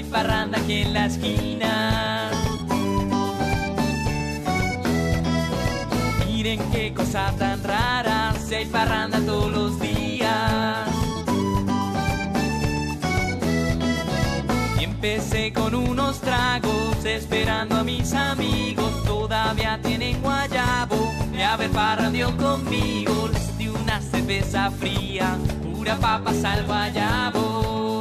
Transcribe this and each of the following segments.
aquí en la esquina. Miren qué cosa tan rara, se hay parranda todos los días. Empecé con unos tragos, esperando a mis amigos, todavía tienen guayabo, de haber parrandeado conmigo, les di una cerveza fría, pura papas al guayabo.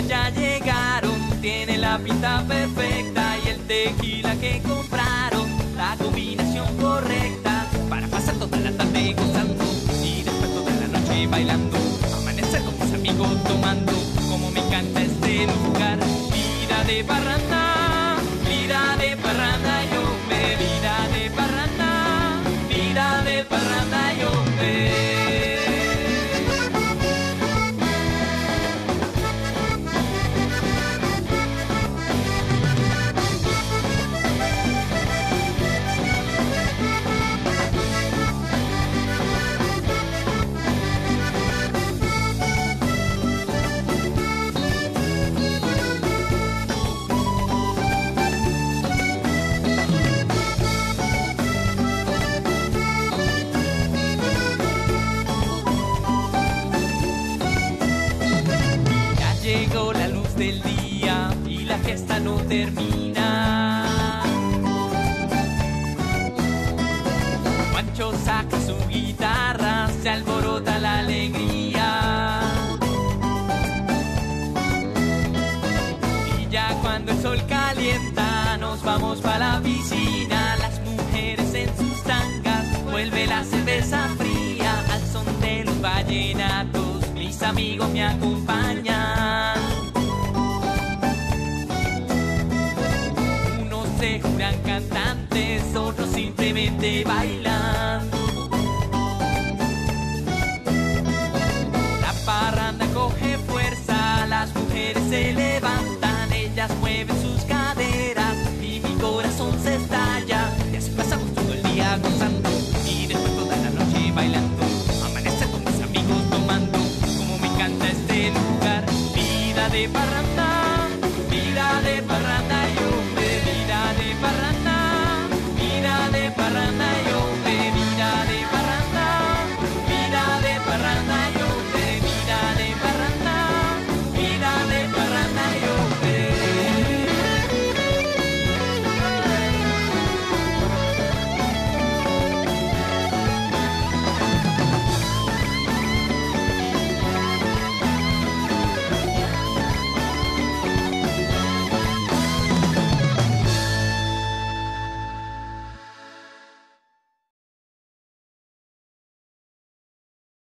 Ya llegaron, tiene la pinta perfecta y el tequila que compraron, la combinación correcta para pasar toda la tarde gozando y después toda la noche bailando, amanecer con mis amigos tomando, como me encanta este lugar, vida de parranda, vida de parranda, yo me vida de parranda, vida de parranda, yo me. Y la fiesta no termina. Juancho saca su guitarra, se alborota la alegría. Y ya cuando el sol calienta, nos vamos para la piscina. Las mujeres en sus tangas, vuelve la cerveza fría al son de los vallenatos. Mis amigos me acompañan. nosotros simplemente bailando. La parranda coge fuerza, las mujeres se levantan, ellas mueven sus caderas y mi corazón se estalla. Y así pasamos todo el día gozando y después toda la noche bailando. Amanecer con mis amigos tomando, como me encanta este lugar, vida de parranda.